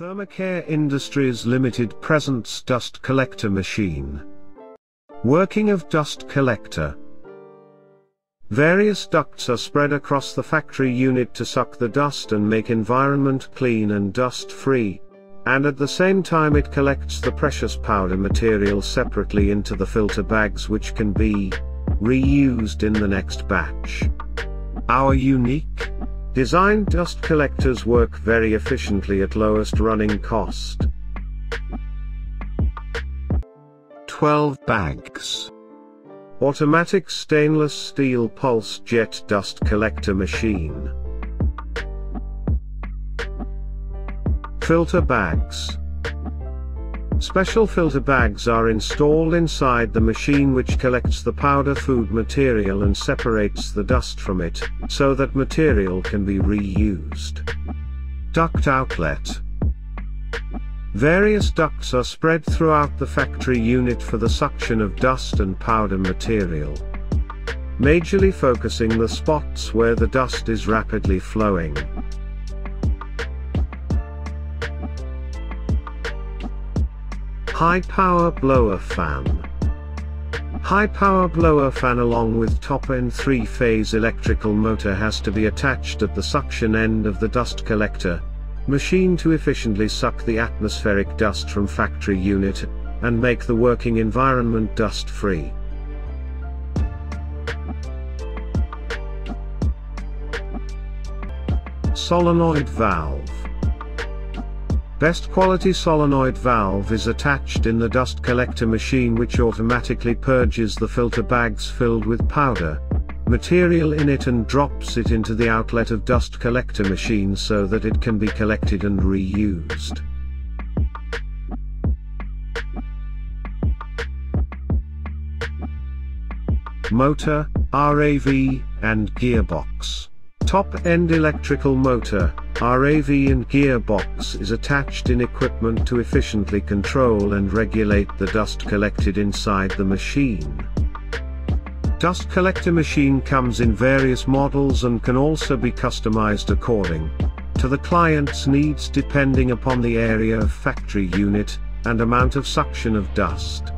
Thermocare Industries Limited presents dust collector machine. Working of dust collector. Various ducts are spread across the factory unit to suck the dust and make environment clean and dust free. And at the same time it collects the precious powder material separately into the filter bags which can be reused in the next batch. Our unique Designed dust collectors work very efficiently at lowest running cost. 12 bags. Automatic stainless steel pulse jet dust collector machine. Filter bags. Special filter bags are installed inside the machine which collects the powder food material and separates the dust from it, so that material can be reused. Duct outlet. Various ducts are spread throughout the factory unit for the suction of dust and powder material. Majorly focusing the spots where the dust is rapidly flowing. High power blower fan. High power blower fan along with top end 3 phase electrical motor has to be attached at the suction end of the dust collector machine to efficiently suck the atmospheric dust from factory unit and make the working environment dust free. Solenoid valve Best quality solenoid valve is attached in the dust collector machine which automatically purges the filter bags filled with powder, material in it and drops it into the outlet of dust collector machine so that it can be collected and reused. Motor, RAV, and gearbox. Top-end electrical motor, RAV and gearbox is attached in equipment to efficiently control and regulate the dust collected inside the machine. Dust collector machine comes in various models and can also be customized according to the client's needs depending upon the area of factory unit and amount of suction of dust.